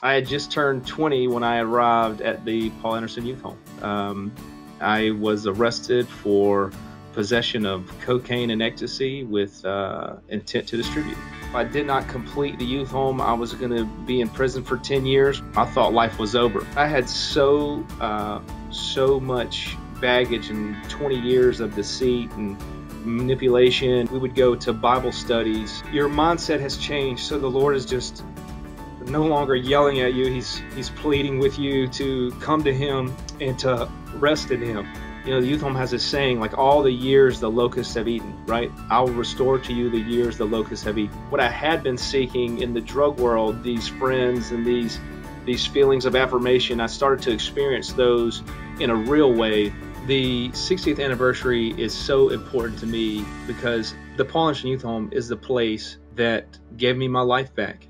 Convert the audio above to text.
I had just turned 20 when I arrived at the Paul Anderson Youth Home. Um, I was arrested for possession of cocaine and ecstasy with uh, intent to distribute. If I did not complete the youth home, I was going to be in prison for 10 years. I thought life was over. I had so uh, so much baggage and 20 years of deceit and manipulation. We would go to Bible studies. Your mindset has changed, so the Lord is just no longer yelling at you. He's he's pleading with you to come to him and to rest in him. You know, the youth home has a saying like all the years the locusts have eaten, right? I will restore to you the years the locusts have eaten. What I had been seeking in the drug world, these friends and these these feelings of affirmation, I started to experience those in a real way. The 60th anniversary is so important to me because the Paul Anderson Youth Home is the place that gave me my life back